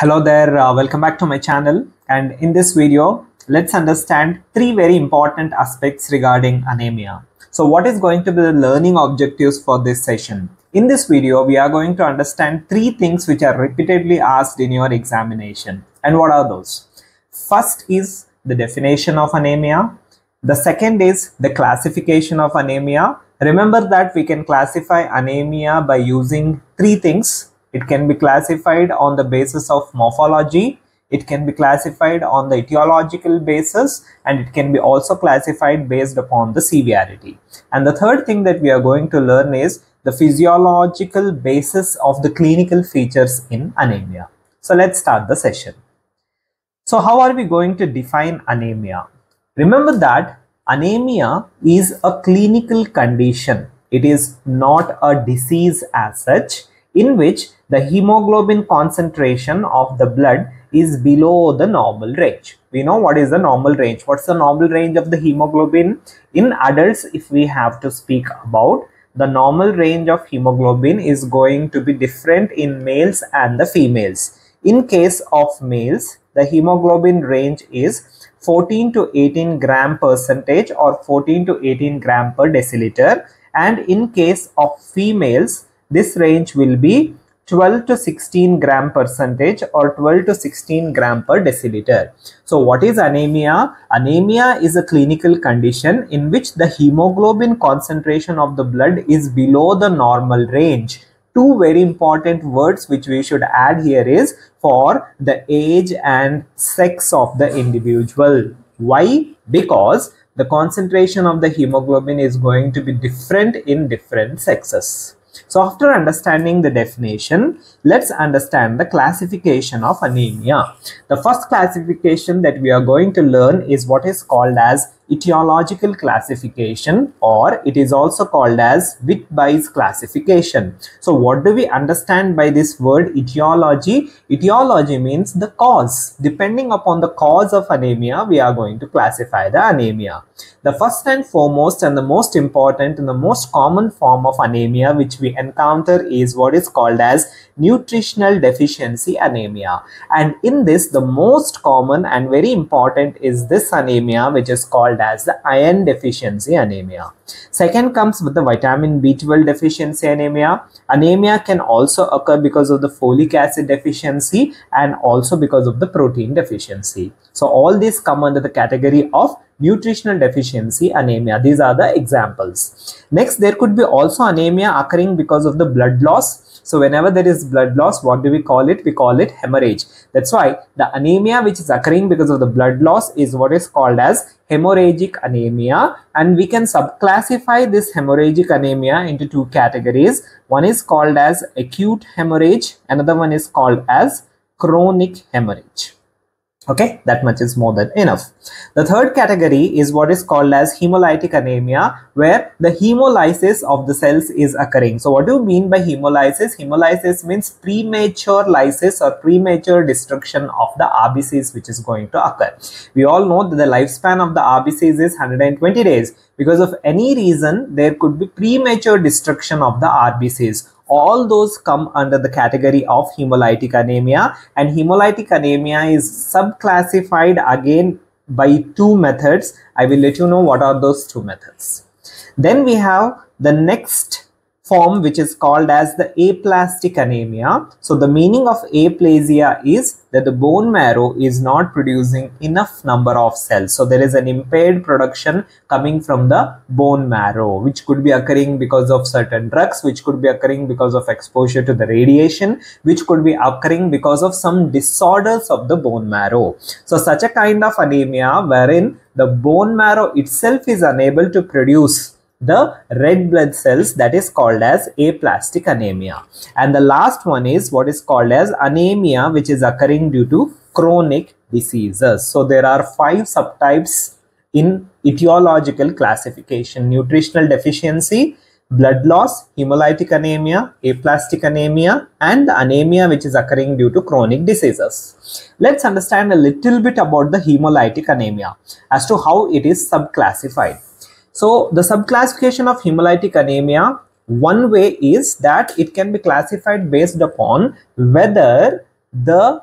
Hello there, uh, welcome back to my channel and in this video let's understand three very important aspects regarding anemia. So what is going to be the learning objectives for this session? In this video we are going to understand three things which are repeatedly asked in your examination and what are those? First is the definition of anemia. The second is the classification of anemia. Remember that we can classify anemia by using three things it can be classified on the basis of morphology. It can be classified on the etiological basis and it can be also classified based upon the severity. And the third thing that we are going to learn is the physiological basis of the clinical features in anemia. So let's start the session. So how are we going to define anemia? Remember that anemia is a clinical condition. It is not a disease as such in which the hemoglobin concentration of the blood is below the normal range. We know what is the normal range. What's the normal range of the hemoglobin? In adults, if we have to speak about, the normal range of hemoglobin is going to be different in males and the females. In case of males, the hemoglobin range is 14 to 18 gram percentage or 14 to 18 gram per deciliter and in case of females this range will be 12 to 16 gram percentage or 12 to 16 gram per deciliter. So what is anemia? Anemia is a clinical condition in which the hemoglobin concentration of the blood is below the normal range. Two very important words which we should add here is for the age and sex of the individual. Why? Because the concentration of the hemoglobin is going to be different in different sexes. So after understanding the definition, let's understand the classification of anemia. The first classification that we are going to learn is what is called as etiological classification or it is also called as Whitby's classification. So what do we understand by this word etiology? Etiology means the cause. Depending upon the cause of anemia, we are going to classify the anemia. The first and foremost and the most important and the most common form of anemia which we encounter is what is called as nutritional deficiency anemia. And in this, the most common and very important is this anemia which is called as the iron deficiency anemia. Second comes with the vitamin B12 deficiency anemia. Anemia can also occur because of the folic acid deficiency and also because of the protein deficiency. So all these come under the category of nutritional deficiency anemia. These are the examples. Next, there could be also anemia occurring because of the blood loss so whenever there is blood loss, what do we call it? We call it hemorrhage. That's why the anemia which is occurring because of the blood loss is what is called as hemorrhagic anemia and we can subclassify this hemorrhagic anemia into two categories. One is called as acute hemorrhage, another one is called as chronic hemorrhage okay that much is more than enough. The third category is what is called as hemolytic anemia where the hemolysis of the cells is occurring. So what do you mean by hemolysis? Hemolysis means premature lysis or premature destruction of the rbcs which is going to occur. We all know that the lifespan of the rbcs is 120 days. Because of any reason there could be premature destruction of the rbcs all those come under the category of hemolytic anemia and hemolytic anemia is subclassified again by two methods. I will let you know what are those two methods. Then we have the next form which is called as the aplastic anemia. So the meaning of aplasia is that the bone marrow is not producing enough number of cells. So there is an impaired production coming from the bone marrow, which could be occurring because of certain drugs, which could be occurring because of exposure to the radiation, which could be occurring because of some disorders of the bone marrow. So such a kind of anemia wherein the bone marrow itself is unable to produce the red blood cells that is called as aplastic anemia. And the last one is what is called as anemia which is occurring due to chronic diseases. So there are five subtypes in etiological classification. Nutritional deficiency blood loss hemolytic anemia aplastic anemia and the anemia which is occurring due to chronic diseases. Let's understand a little bit about the hemolytic anemia as to how it is subclassified so the subclassification of hemolytic anemia, one way is that it can be classified based upon whether the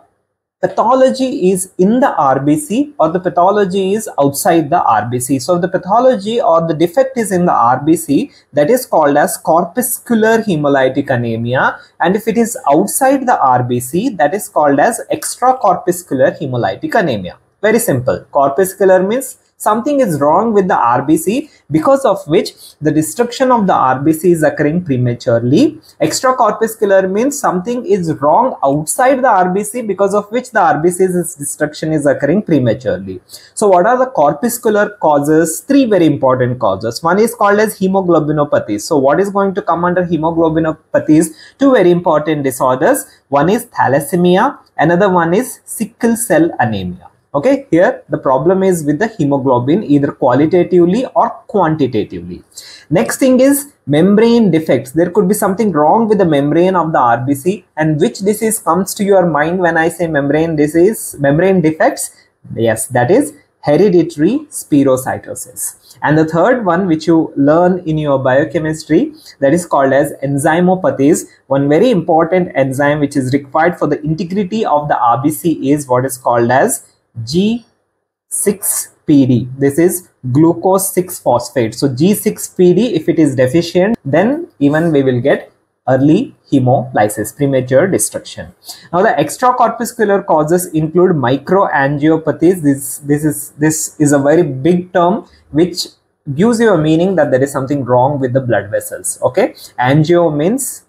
pathology is in the RBC or the pathology is outside the RBC. So the pathology or the defect is in the RBC that is called as corpuscular hemolytic anemia and if it is outside the RBC that is called as extracorpuscular hemolytic anemia. Very simple. Corpuscular means something is wrong with the RBC because of which the destruction of the RBC is occurring prematurely. Extracorpuscular means something is wrong outside the RBC because of which the RBC's destruction is occurring prematurely. So what are the corpuscular causes? Three very important causes. One is called as hemoglobinopathies. So what is going to come under hemoglobinopathies? Two very important disorders. One is thalassemia. Another one is sickle cell anemia okay here the problem is with the hemoglobin either qualitatively or quantitatively. Next thing is membrane defects. There could be something wrong with the membrane of the rbc and which disease comes to your mind when i say membrane disease membrane defects? Yes that is hereditary spherocytosis and the third one which you learn in your biochemistry that is called as enzymopathies. One very important enzyme which is required for the integrity of the rbc is what is called as G6PD. This is glucose 6 phosphate. So G6PD, if it is deficient, then even we will get early hemolysis, premature destruction. Now the extracorpuscular causes include microangiopathies. This, this, is, this is a very big term which gives you a meaning that there is something wrong with the blood vessels. Okay, angio means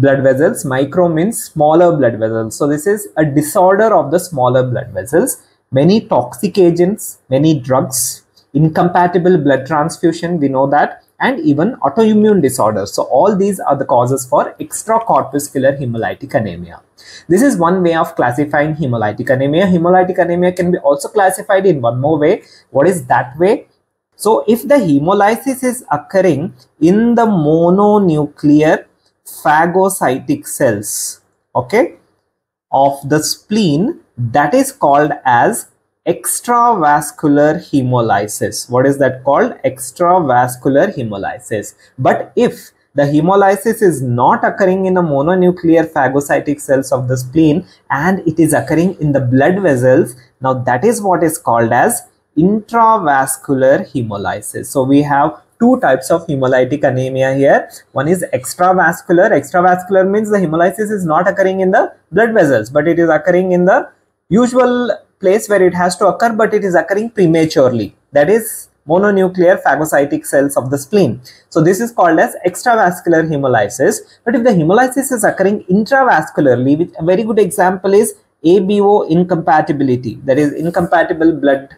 blood vessels micro means smaller blood vessels. So this is a disorder of the smaller blood vessels. Many toxic agents many drugs incompatible blood transfusion we know that and even autoimmune disorders so all these are the causes for extracorpuscular hemolytic anemia. This is one way of classifying hemolytic anemia. Hemolytic anemia can be also classified in one more way. What is that way? So if the hemolysis is occurring in the mononuclear phagocytic cells okay of the spleen that is called as extravascular hemolysis. What is that called? Extravascular hemolysis. But if the hemolysis is not occurring in the mononuclear phagocytic cells of the spleen and it is occurring in the blood vessels now that is what is called as intravascular hemolysis. So we have two types of hemolytic anemia here. One is extravascular. Extravascular means the hemolysis is not occurring in the blood vessels, but it is occurring in the usual place where it has to occur, but it is occurring prematurely. That is mononuclear phagocytic cells of the spleen. So this is called as extravascular hemolysis. But if the hemolysis is occurring intravascularly, which a very good example is ABO incompatibility, that is incompatible blood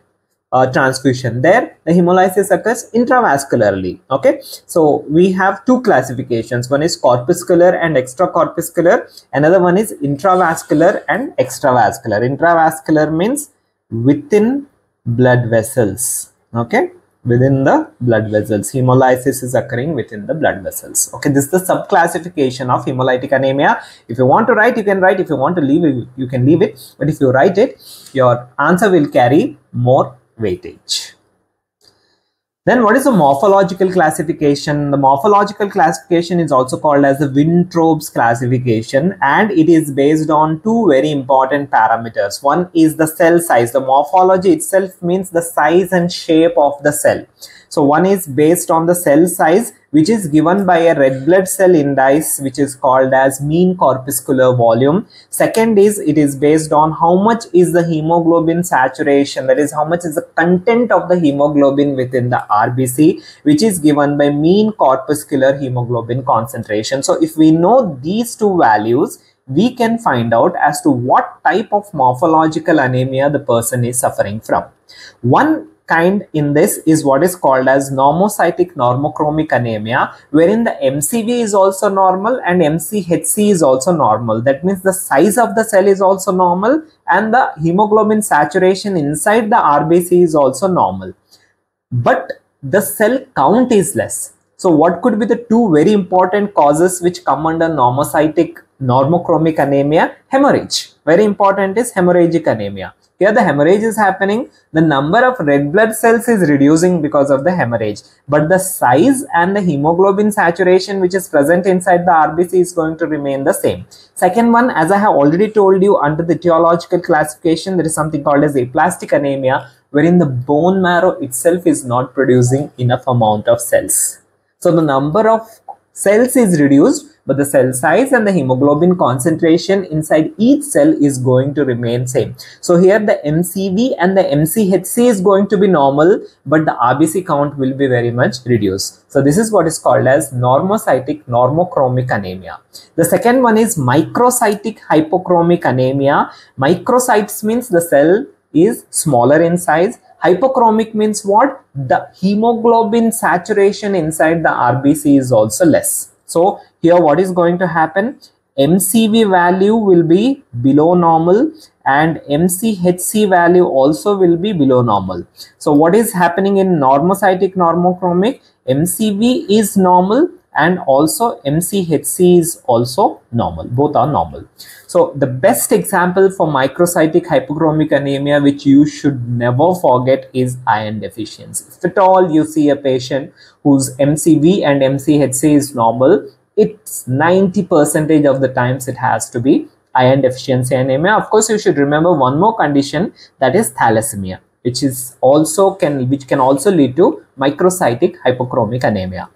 uh, transfusion. There the hemolysis occurs intravascularly okay? So we have two classifications. One is corpuscular and extracorpuscular. Another one is intravascular and extravascular. Intravascular means within blood vessels okay? Within the blood vessels. Hemolysis is occurring within the blood vessels okay? This is the subclassification of hemolytic anemia. If you want to write you can write. If you want to leave it you can leave it. But if you write it your answer will carry more weightage. Then what is the morphological classification? The morphological classification is also called as the Wintrobe's classification and it is based on two very important parameters. One is the cell size. The morphology itself means the size and shape of the cell. So one is based on the cell size which is given by a red blood cell index which is called as mean corpuscular volume. Second is it is based on how much is the hemoglobin saturation that is how much is the content of the hemoglobin within the RBC which is given by mean corpuscular hemoglobin concentration. So if we know these two values we can find out as to what type of morphological anemia the person is suffering from. One kind in this is what is called as normocytic normochromic anemia wherein the MCV is also normal and MCHC is also normal. That means the size of the cell is also normal and the hemoglobin saturation inside the RBC is also normal. But the cell count is less. So what could be the two very important causes which come under normocytic normochromic anemia? Hemorrhage very important is hemorrhagic anemia. Here the hemorrhage is happening, the number of red blood cells is reducing because of the hemorrhage. But the size and the hemoglobin saturation which is present inside the RBC is going to remain the same. Second one, as I have already told you under the etiological classification, there is something called as aplastic anemia wherein the bone marrow itself is not producing enough amount of cells. So the number of cells is reduced but the cell size and the hemoglobin concentration inside each cell is going to remain same. So here the MCV and the MCHC is going to be normal, but the RBC count will be very much reduced. So this is what is called as normocytic normochromic anemia. The second one is microcytic hypochromic anemia. Microcytes means the cell is smaller in size hypochromic means what the hemoglobin saturation inside the rbc is also less so here what is going to happen? MCV value will be below normal and MCHC value also will be below normal. So what is happening in normocytic normochromic? MCV is normal and also MCHC is also normal. Both are normal. So the best example for microcytic hypochromic anemia which you should never forget is iron deficiency. If at all you see a patient whose MCV and MCHC is normal, it's 90 percentage of the times it has to be iron deficiency anemia of course you should remember one more condition that is thalassemia which is also can which can also lead to microcytic hypochromic anemia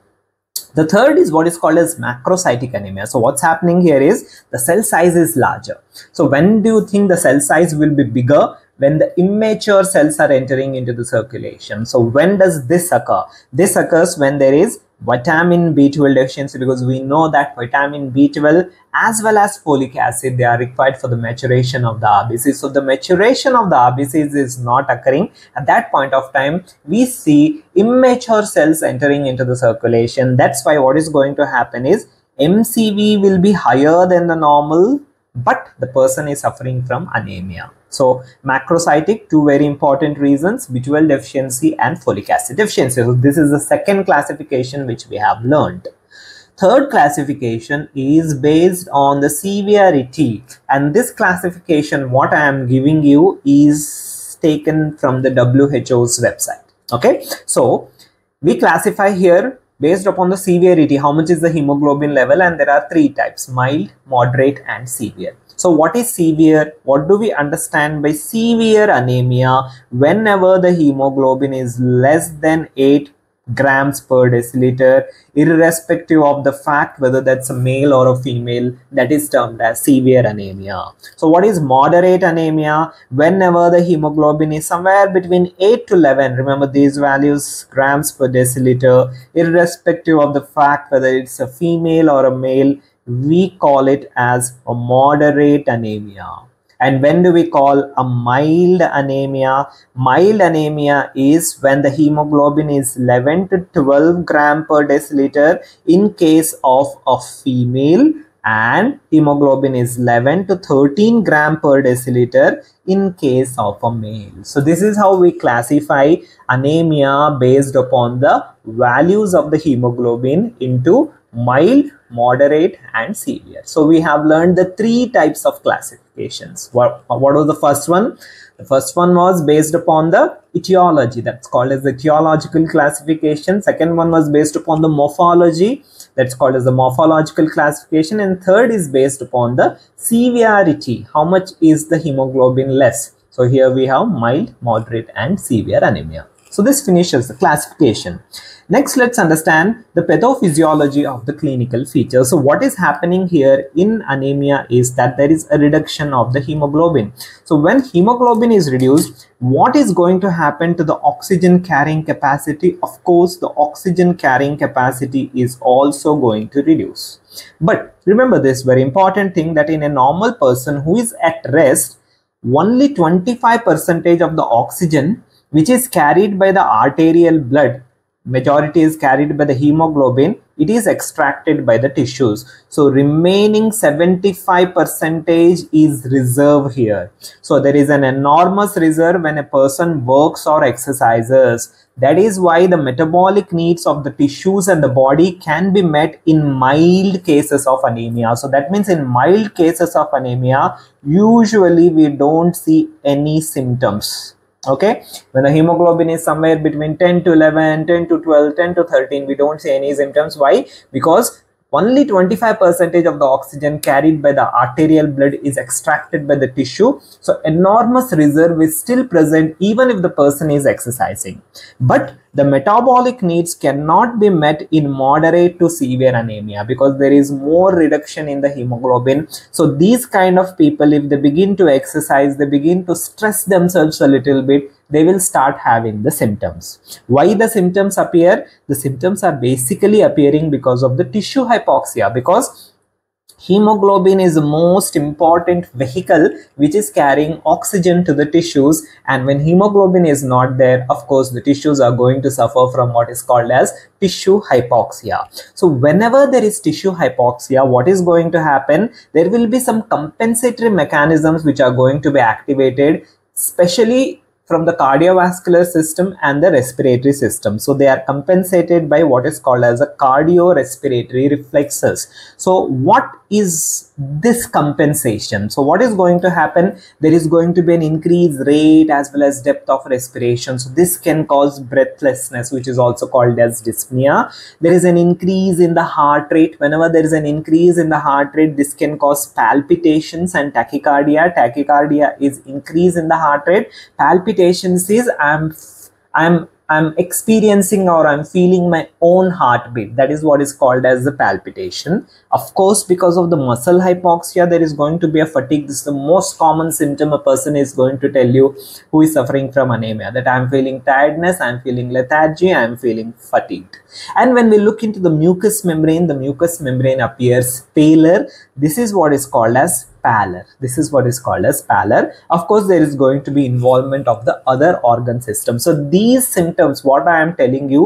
the third is what is called as macrocytic anemia. So what's happening here is the cell size is larger. So when do you think the cell size will be bigger? When the immature cells are entering into the circulation. So when does this occur? This occurs when there is vitamin B12 deficiency because we know that vitamin B12 as well as folic acid they are required for the maturation of the RBC. So the maturation of the RBCs is not occurring at that point of time we see immature cells entering into the circulation. That's why what is going to happen is MCV will be higher than the normal but the person is suffering from anemia. So macrocytic, two very important reasons, B12 deficiency and folic acid deficiency. So this is the second classification which we have learned. Third classification is based on the severity and this classification what I am giving you is taken from the WHO's website. Okay, so we classify here based upon the severity, how much is the hemoglobin level and there are three types, mild, moderate and severe. So what is severe? What do we understand by severe anemia? Whenever the hemoglobin is less than 8 grams per deciliter irrespective of the fact whether that's a male or a female that is termed as severe anemia so what is moderate anemia whenever the hemoglobin is somewhere between 8 to 11 remember these values grams per deciliter irrespective of the fact whether it's a female or a male we call it as a moderate anemia and when do we call a mild anemia? Mild anemia is when the hemoglobin is 11 to 12 gram per deciliter in case of a female and hemoglobin is 11 to 13 gram per deciliter in case of a male. So this is how we classify anemia based upon the values of the hemoglobin into mild, moderate and severe. So we have learned the three types of classifications. What, what was the first one? The first one was based upon the etiology that's called as the etiological classification. Second one was based upon the morphology that's called as the morphological classification and third is based upon the severity. How much is the hemoglobin less? So here we have mild, moderate and severe anemia. So this finishes the classification. Next, let's understand the pathophysiology of the clinical features. So what is happening here in anemia is that there is a reduction of the hemoglobin. So when hemoglobin is reduced, what is going to happen to the oxygen carrying capacity? Of course, the oxygen carrying capacity is also going to reduce. But remember this very important thing that in a normal person who is at rest, only 25 percentage of the oxygen which is carried by the arterial blood majority is carried by the hemoglobin it is extracted by the tissues. So remaining 75 percentage is reserve here. So there is an enormous reserve when a person works or exercises. That is why the metabolic needs of the tissues and the body can be met in mild cases of anemia. So that means in mild cases of anemia usually we don't see any symptoms okay? When the hemoglobin is somewhere between 10 to 11 10 to 12 10 to 13 we don't see any symptoms. Why? Because only 25 percentage of the oxygen carried by the arterial blood is extracted by the tissue. So enormous reserve is still present even if the person is exercising. But the metabolic needs cannot be met in moderate to severe anemia because there is more reduction in the hemoglobin so these kind of people if they begin to exercise they begin to stress themselves a little bit they will start having the symptoms. Why the symptoms appear? The symptoms are basically appearing because of the tissue hypoxia because hemoglobin is the most important vehicle which is carrying oxygen to the tissues. And when hemoglobin is not there of course the tissues are going to suffer from what is called as tissue hypoxia. So whenever there is tissue hypoxia what is going to happen? There will be some compensatory mechanisms which are going to be activated especially from the cardiovascular system and the respiratory system. So they are compensated by what is called as a cardiorespiratory reflexes. So what is this compensation? So what is going to happen? There is going to be an increased rate as well as depth of respiration. So this can cause breathlessness, which is also called as dyspnea. There is an increase in the heart rate. Whenever there is an increase in the heart rate, this can cause palpitations and tachycardia. Tachycardia is increase in the heart rate. Palpitations is I'm I'm I'm experiencing or I'm feeling my own heartbeat. That is what is called as the palpitation. Of course, because of the muscle hypoxia, there is going to be a fatigue. This is the most common symptom a person is going to tell you who is suffering from anemia that I'm feeling tiredness, I'm feeling lethargy, I'm feeling fatigued. And when we look into the mucous membrane, the mucous membrane appears paler. This is what is called as pallor. This is what is called as pallor. Of course, there is going to be involvement of the other organ system. So these symptoms, what I am telling you,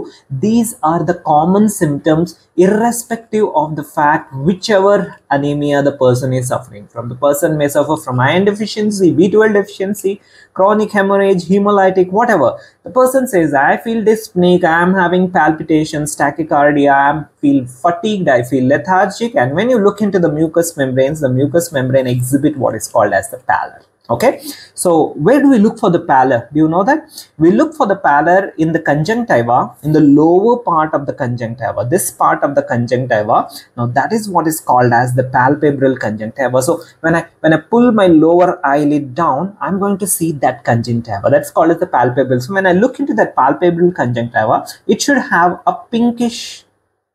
these are the common symptoms irrespective of the fact whichever anemia the person is suffering from. The person may suffer from iron deficiency, B12 deficiency, chronic hemorrhage, hemolytic, whatever. The person says, I feel dyspneic, I am having palpitations, tachycardia, I feel fatigued, I feel lethargic. And when you look into the mucous membranes, the mucous membrane exhibit what is called as the pallor okay? So where do we look for the pallor? Do you know that? We look for the pallor in the conjunctiva in the lower part of the conjunctiva. This part of the conjunctiva now that is what is called as the palpebral conjunctiva. So when i when i pull my lower eyelid down i'm going to see that conjunctiva. That's called as the palpebral. So when i look into that palpebral conjunctiva it should have a pinkish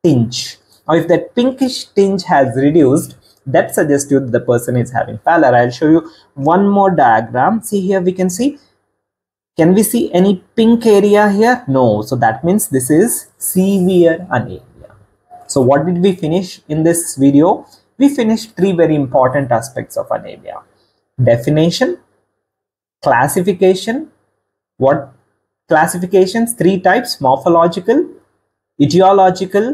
tinge. Now if that pinkish tinge has reduced that suggests you that the person is having pallor. I'll show you one more diagram. See here we can see can we see any pink area here? No. So that means this is severe anemia. So what did we finish in this video? We finished three very important aspects of anemia. Definition classification what classifications three types morphological etiological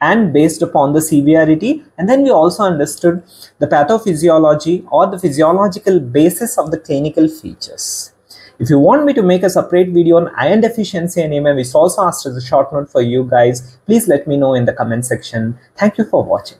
and based upon the severity and then we also understood the pathophysiology or the physiological basis of the clinical features. If you want me to make a separate video on iron deficiency anemia which also asked as a short note for you guys, please let me know in the comment section. Thank you for watching.